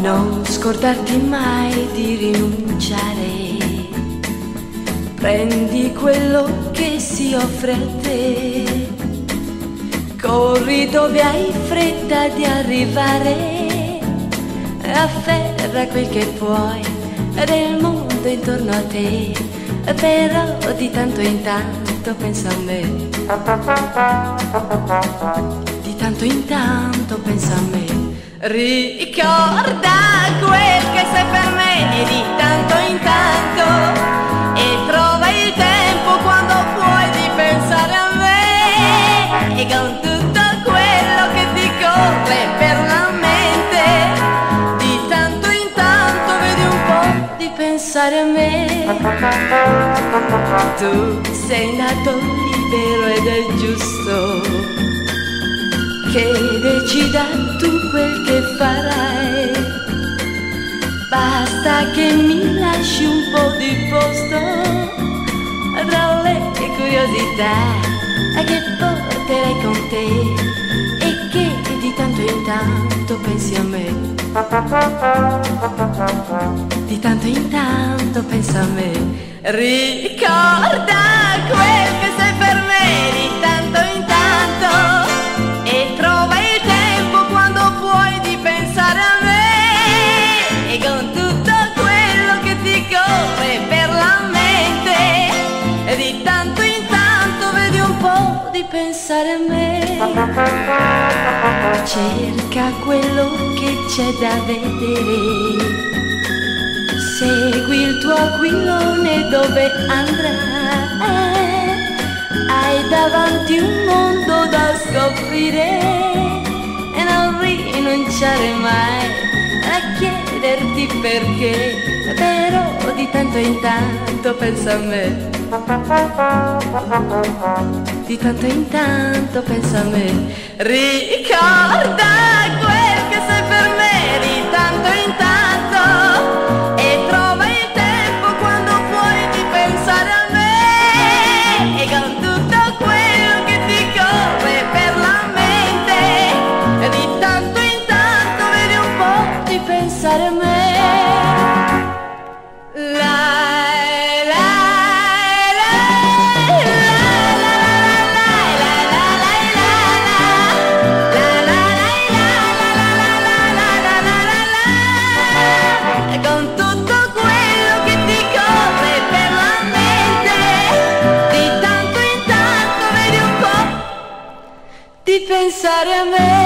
Non scordarti mai di rinunciare, prendi quello che si offre a te. Corri dove hai fretta di arrivare, afferra quel che puoi del mondo intorno a te. Però di tanto in tanto pensa a me. Di tanto in tanto pensa a me. Ricorda quel che sei per me di tanto pensare a me tu sei nato libero ed è giusto che decida tu quel che farai. Basta che mi lasci un po' di posto tra le curiosità che porterai con te e che di tanto in tanto pensi a me. Di tanto in tanto pensa a me. Ricorda quel pensare a me. Cerca quello che c'è da vedere. Segui il tuo aquilone dove andrà. Hai davanti un mondo da scoprire e non rinunciare mai a chiederti perché, però di tanto in tanto pensa a me. Di tanto in tanto pensa a me, ricorda quel che sei per me, di tanto in tanto, e trova il tempo quando puoi di pensare a me, e con tutto quello che ti corre per la mente, di tanto in tanto vedi un po' di pensare a me. Pensare a me.